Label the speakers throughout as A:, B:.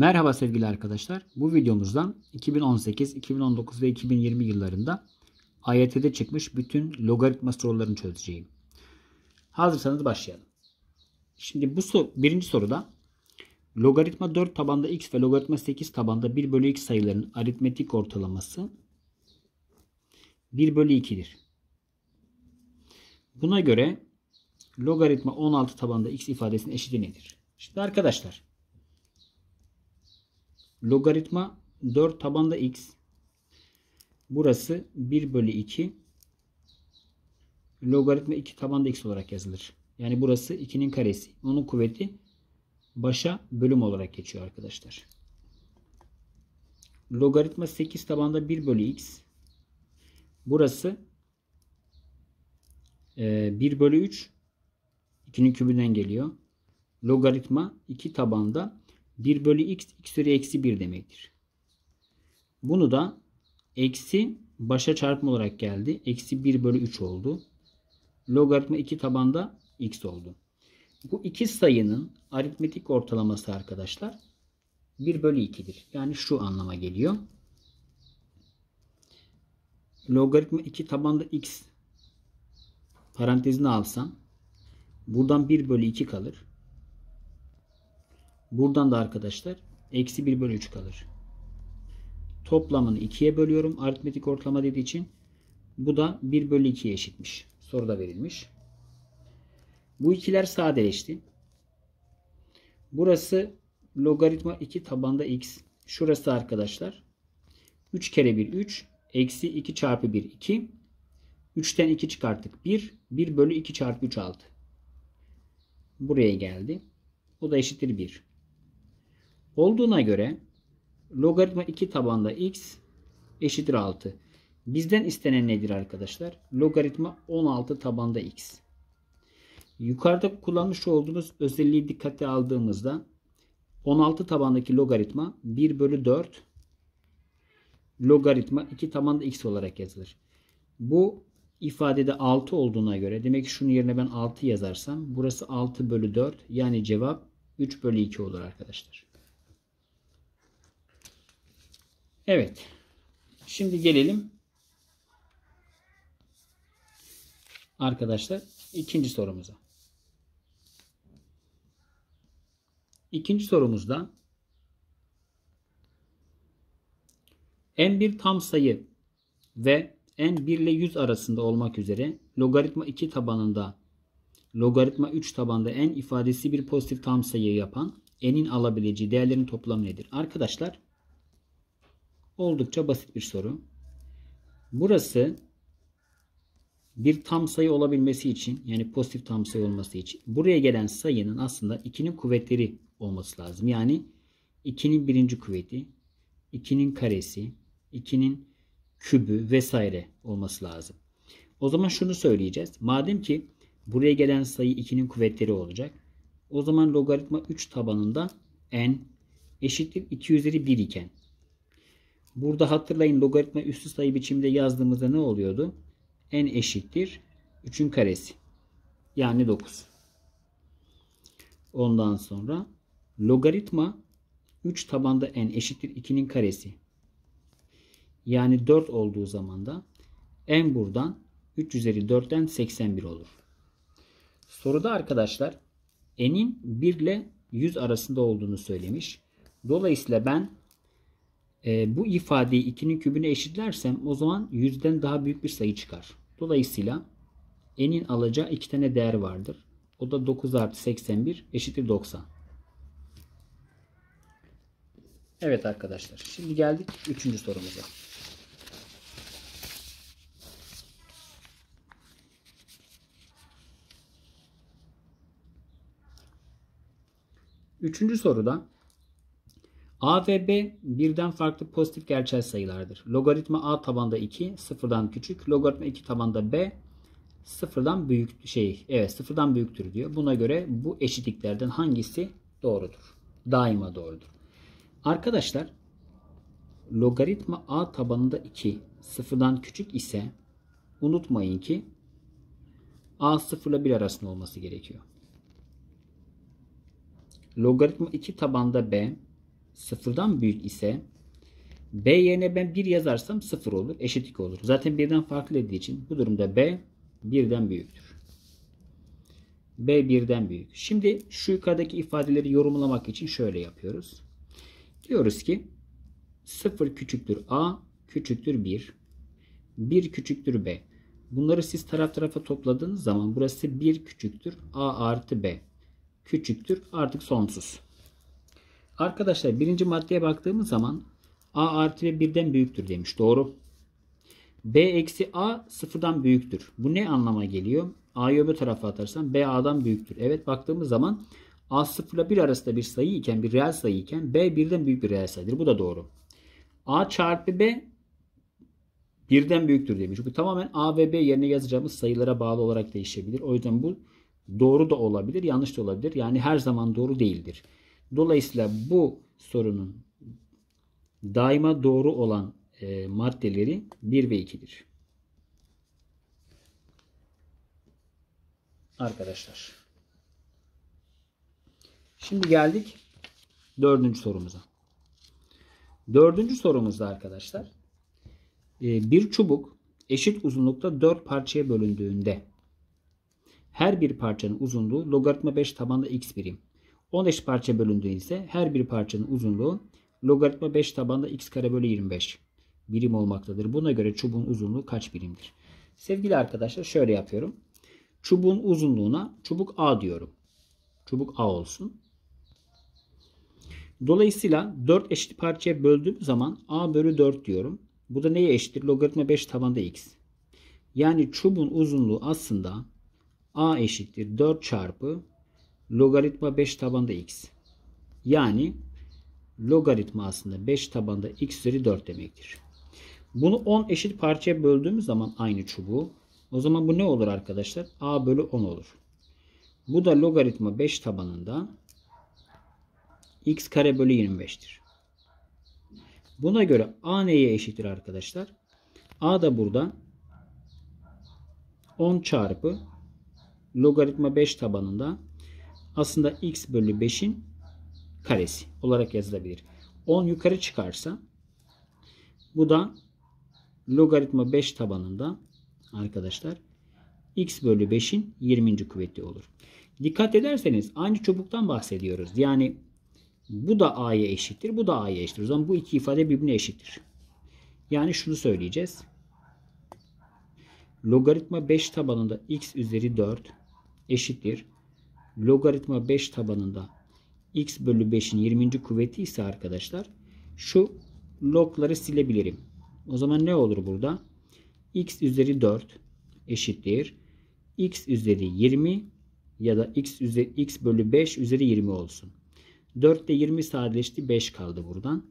A: Merhaba sevgili arkadaşlar. Bu videomuzda 2018, 2019 ve 2020 yıllarında AYT'de çıkmış bütün logaritma sorularını çözeceğim. Hazırsanız başlayalım. Şimdi bu soru, birinci soruda logaritma 4 tabanda x ve logaritma 8 tabanda 1 bölü x sayılarının aritmetik ortalaması 1 bölü 2'dir. Buna göre logaritma 16 tabanda x ifadesinin eşiti nedir? Şimdi arkadaşlar logaritma 4 tabanda x burası 1 bölü 2 logaritma 2 tabanda x olarak yazılır. Yani burası 2'nin karesi. Onun kuvveti başa bölüm olarak geçiyor arkadaşlar. Logaritma 8 tabanda 1 bölü x burası 1 bölü 3 2'nin kübünden geliyor. Logaritma 2 tabanda 1 bölü x x üzeri eksi 1 demektir. Bunu da eksi başa çarpma olarak geldi. Eksi 1 bölü 3 oldu. Logaritma 2 tabanda x oldu. Bu iki sayının aritmetik ortalaması arkadaşlar 1 bölü 2'dir. Yani şu anlama geliyor. Logaritma 2 tabanda x parantezine alsam buradan 1 bölü 2 kalır. Buradan da arkadaşlar eksi 1 bölü 3 kalır. Toplamını 2'ye bölüyorum. Aritmetik ortalama dediği için. Bu da 1 bölü 2'ye eşitmiş. Soruda verilmiş. Bu ikiler sadeleşti. Burası logaritma 2 tabanda x. Şurası arkadaşlar. 3 kere 1 3. Eksi 2 çarpı 1 2. 3'ten 2 çıkarttık 1. 1 bölü 2 çarpı 3 6. Buraya geldi. Bu da eşittir 1 olduğuna göre logaritma 2 tabanda x eşittir 6. Bizden istenen nedir arkadaşlar? Logaritma 16 tabanda x. Yukarıda kullanmış olduğumuz özelliği dikkate aldığımızda 16 tabandaki logaritma 1 bölü 4 logaritma 2 tabanda x olarak yazılır. Bu ifadede 6 olduğuna göre demek ki şunun yerine ben 6 yazarsam burası 6 bölü 4 yani cevap 3 bölü 2 olur arkadaşlar. Evet. Şimdi gelelim arkadaşlar ikinci sorumuza. İkinci sorumuzda n bir tam sayı ve n 1 ile 100 arasında olmak üzere logaritma 2 tabanında logaritma 3 tabanda n ifadesi bir pozitif tam sayı yapan n'in alabileceği değerlerin toplamı nedir? Arkadaşlar Oldukça basit bir soru. Burası bir tam sayı olabilmesi için yani pozitif tam sayı olması için buraya gelen sayının aslında 2'nin kuvvetleri olması lazım. Yani 2'nin birinci kuvveti, 2'nin karesi, 2'nin kübü vesaire olması lazım. O zaman şunu söyleyeceğiz. Madem ki buraya gelen sayı 2'nin kuvvetleri olacak. O zaman logaritma 3 tabanında n eşittir 2 üzeri 1 iken Burada hatırlayın logaritma üstü sayı biçiminde yazdığımızda ne oluyordu? n eşittir 3'ün karesi. Yani 9. Ondan sonra logaritma 3 tabanda n eşittir 2'nin karesi. Yani 4 olduğu zaman da n buradan 3 üzeri 4'ten 81 olur. Soruda arkadaşlar n'in 1 ile 100 arasında olduğunu söylemiş. Dolayısıyla ben e, bu ifadeyi 2'nin kübüne eşitlersem o zaman 100'den daha büyük bir sayı çıkar. Dolayısıyla n'in alacağı iki tane değer vardır. O da 9 artı 81 eşittir 90. Evet arkadaşlar. Şimdi geldik 3. sorumuza. Üçüncü soruda A ve B birden farklı pozitif gerçel sayılardır. Logaritma A tabanda 2 sıfırdan küçük. Logaritma 2 tabanda B sıfırdan büyük şey evet sıfırdan büyüktür diyor. Buna göre bu eşitliklerden hangisi doğrudur? Daima doğrudur. Arkadaşlar logaritma A tabanında 2 sıfırdan küçük ise unutmayın ki A 0 ile 1 arasında olması gerekiyor. Logaritma 2 tabanda B sıfırdan büyük ise B yerine ben 1 yazarsam 0 olur. Eşitlik olur. Zaten birden farklı dediği için bu durumda B birden büyüktür. B birden büyük. Şimdi şu yukarıdaki ifadeleri yorumlamak için şöyle yapıyoruz. Diyoruz ki 0 küçüktür A küçüktür 1. 1 küçüktür B. Bunları siz taraf tarafa topladığınız zaman burası 1 küçüktür A artı B. Küçüktür artık sonsuz. Arkadaşlar birinci maddeye baktığımız zaman A artı B birden büyüktür demiş. Doğru. B eksi A sıfırdan büyüktür. Bu ne anlama geliyor? A'yı öbür tarafa atarsam B A'dan büyüktür. Evet baktığımız zaman A sıfırla 1 arasında bir sayı iken bir reel sayı iken B birden büyük bir reel sayıdır. Bu da doğru. A çarpı B birden büyüktür demiş. Bu tamamen A ve B yerine yazacağımız sayılara bağlı olarak değişebilir. O yüzden bu doğru da olabilir, yanlış da olabilir. Yani her zaman doğru değildir. Dolayısıyla bu sorunun daima doğru olan e, maddeleri 1 ve 2'dir. Arkadaşlar. Şimdi geldik dördüncü sorumuza. Dördüncü sorumuzda arkadaşlar e, bir çubuk eşit uzunlukta 4 parçaya bölündüğünde her bir parçanın uzunluğu logaritma 5 tabanda x birim. 10 eşit parça bölündüğünde ise her bir parçanın uzunluğu logaritma 5 tabanda x kare bölü 25 birim olmaktadır. Buna göre çubuğun uzunluğu kaç birimdir? Sevgili arkadaşlar şöyle yapıyorum. Çubuğun uzunluğuna çubuk A diyorum. Çubuk A olsun. Dolayısıyla 4 eşit parçaya böldüğüm zaman A bölü 4 diyorum. Bu da neye eşittir? Logaritma 5 tabanda x. Yani çubuğun uzunluğu aslında A eşittir 4 çarpı logaritma 5 tabanda x. Yani logaritma aslında 5 tabanda x üzeri 4 demektir. Bunu 10 eşit parçaya böldüğümüz zaman aynı çubuğu o zaman bu ne olur arkadaşlar? A bölü 10 olur. Bu da logaritma 5 tabanında x kare bölü 25'tir. Buna göre A neye eşittir arkadaşlar? A da burada 10 çarpı logaritma 5 tabanında aslında x bölü 5'in karesi olarak yazılabilir. 10 yukarı çıkarsa bu da logaritma 5 tabanında arkadaşlar x bölü 5'in 20. kuvveti olur. Dikkat ederseniz aynı çubuktan bahsediyoruz. Yani bu da a'ya eşittir. Bu da a'ya eşittir. O zaman bu iki ifade birbirine eşittir. Yani şunu söyleyeceğiz. Logaritma 5 tabanında x üzeri 4 eşittir. Logaritma 5 tabanında x bölü 5'in 20. kuvveti ise arkadaşlar şu logları silebilirim. O zaman ne olur burada? x üzeri 4 eşittir. x üzeri 20 ya da x, üzeri, x bölü 5 üzeri 20 olsun. 4 ile 20 sadeleşti. 5 kaldı buradan.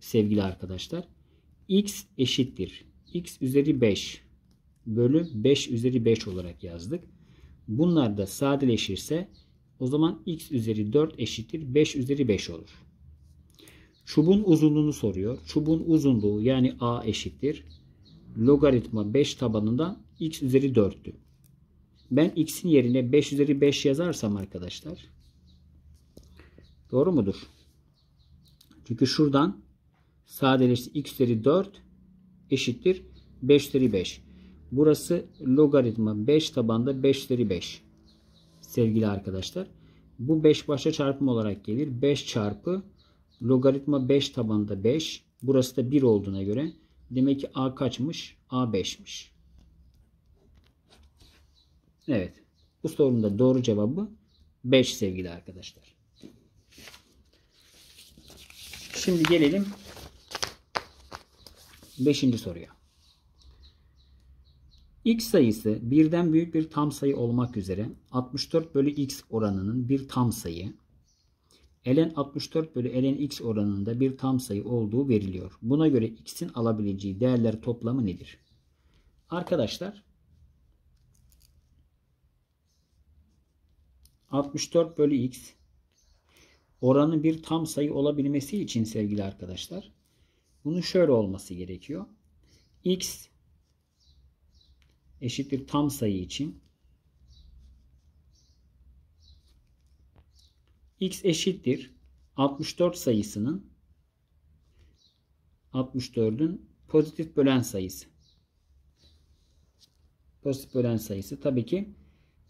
A: Sevgili arkadaşlar. x eşittir. x üzeri 5 bölü 5 üzeri 5 olarak yazdık. Bunlar da sadeleşirse o zaman x üzeri 4 eşittir 5 üzeri 5 olur. Çubuğun uzunluğunu soruyor. Çubuğun uzunluğu yani a eşittir. Logaritma 5 tabanında x üzeri 4'tü. Ben x'in yerine 5 üzeri 5 yazarsam arkadaşlar. Doğru mudur? Çünkü şuradan sadeleşti x üzeri 4 eşittir 5 üzeri 5. Burası logaritma 5 tabanda 5 üzeri 5. Sevgili arkadaşlar. Bu 5 başa çarpım olarak gelir. 5 çarpı logaritma 5 tabanda 5. Burası da 1 olduğuna göre demek ki a kaçmış? a 5'miş. Evet. Bu sorunun da doğru cevabı 5 sevgili arkadaşlar. Şimdi gelelim 5. soruya. X sayısı birden büyük bir tam sayı olmak üzere 64 bölü x oranının bir tam sayı ln 64 bölü ln x oranında bir tam sayı olduğu veriliyor. Buna göre x'in alabileceği değerler toplamı nedir? Arkadaşlar 64 bölü x oranın bir tam sayı olabilmesi için sevgili arkadaşlar bunun şöyle olması gerekiyor. x eşittir tam sayı için x eşittir 64 sayısının 64'ün pozitif bölen sayısı. Pozitif bölen sayısı tabii ki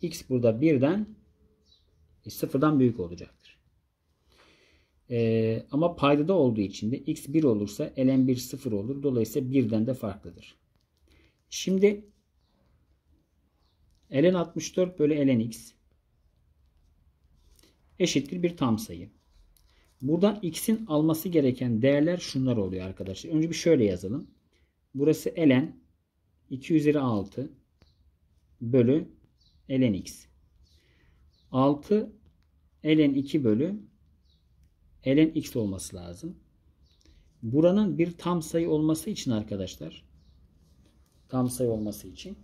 A: x burada birden e, sıfırdan büyük olacaktır. E, ama paydada olduğu için de x 1 olursa ln 1 0 olur. Dolayısıyla birden de farklıdır. Şimdi ln 64 bölü ln x eşittir bir tam sayı. Buradan x'in alması gereken değerler şunlar oluyor arkadaşlar. Önce bir şöyle yazalım. Burası ln 2 üzeri 6 bölü ln x. 6 ln 2 bölü ln x olması lazım. Buranın bir tam sayı olması için arkadaşlar tam sayı olması için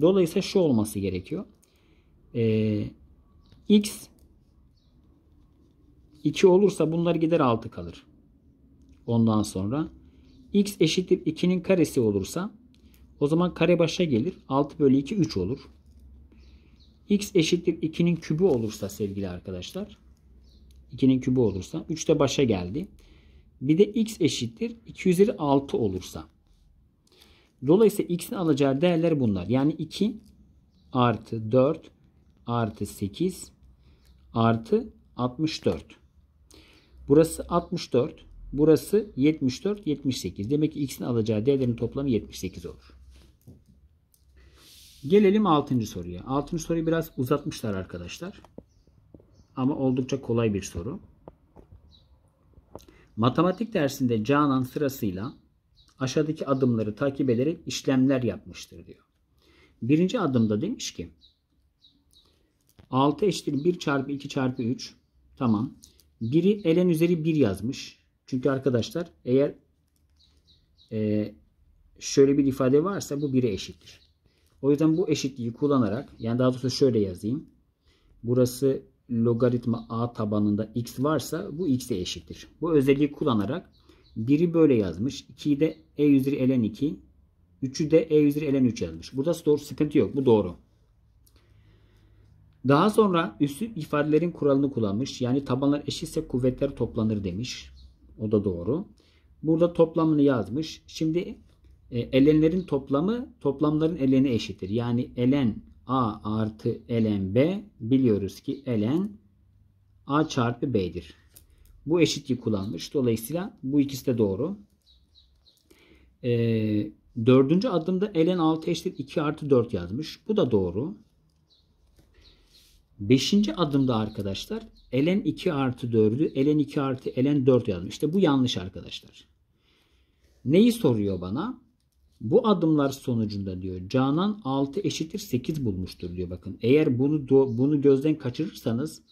A: dolayısıyla şu olması gerekiyor. Ee, x 2 olursa bunlar gider 6 kalır. Ondan sonra x eşittir 2'nin karesi olursa o zaman kare başa gelir. 6 bölü 2 3 olur. x eşittir 2'nin kübü olursa sevgili arkadaşlar 2'nin kübü olursa 3 de başa geldi. Bir de x eşittir 2 üzeri 6 olursa. Dolayısıyla x'in alacağı değerler bunlar. Yani 2 artı 4 artı 8 artı 64. Burası 64. Burası 74, 78. Demek ki x'in alacağı değerlerin toplamı 78 olur. Gelelim 6. soruya. 6. soruyu biraz uzatmışlar arkadaşlar. Ama oldukça kolay bir soru. Matematik dersinde Canan sırasıyla aşağıdaki adımları takip ederek işlemler yapmıştır diyor. Birinci adımda demiş ki 6 eşittir 1 çarpı 2 çarpı 3. Tamam. Biri elen üzeri 1 yazmış. Çünkü arkadaşlar eğer e, şöyle bir ifade varsa bu 1'e eşittir. O yüzden bu eşitliği kullanarak yani daha doğrusu şöyle yazayım. Burası logaritma a tabanında x varsa bu x'e eşittir. Bu özelliği kullanarak biri böyle yazmış. 2'yi de e üzeri ln 2. 3'ü de e üzeri ln 3 yazmış. Burada doğru sıkıntı yok. Bu doğru. Daha sonra üstü ifadelerin kuralını kullanmış. Yani tabanlar eşitse kuvvetler toplanır demiş. O da doğru. Burada toplamını yazmış. Şimdi e, elenlerin toplamı toplamların eleni eşittir. Yani elen a artı elen b biliyoruz ki elen a çarpı b'dir. Bu eşitliği kullanmış. Dolayısıyla bu ikisi de doğru. E, dördüncü adımda elen 6 eşittir 2 artı 4 yazmış. Bu da doğru. Beşinci adımda arkadaşlar elen 2 artı 4'ü elen 2 artı elen 4 yazmış. İşte bu yanlış arkadaşlar. Neyi soruyor bana? Bu adımlar sonucunda diyor Canan 6 eşittir 8 bulmuştur diyor bakın. Eğer bunu bunu gözden kaçırırsanız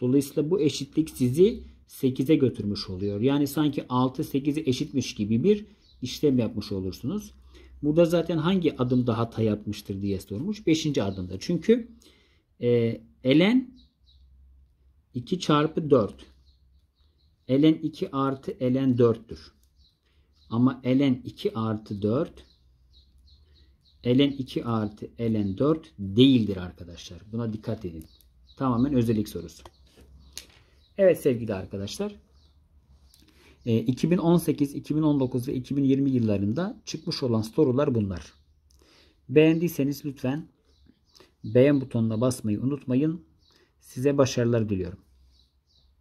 A: dolayısıyla bu eşitlik sizi 8'e götürmüş oluyor. Yani sanki 6 8'e eşitmiş gibi bir işlem yapmış olursunuz. Burada zaten hangi adımda hata yapmıştır diye sormuş. 5. adımda. Çünkü e, elen 2 çarpı 4. Elen 2 artı elen 4'tür. Ama elen 2 artı 4 elen 2 artı elen 4 değildir arkadaşlar. Buna dikkat edin. Tamamen özellik sorusu. Evet sevgili arkadaşlar. 2018, 2019 ve 2020 yıllarında çıkmış olan sorular bunlar. Beğendiyseniz lütfen beğen butonuna basmayı unutmayın. Size başarılar diliyorum.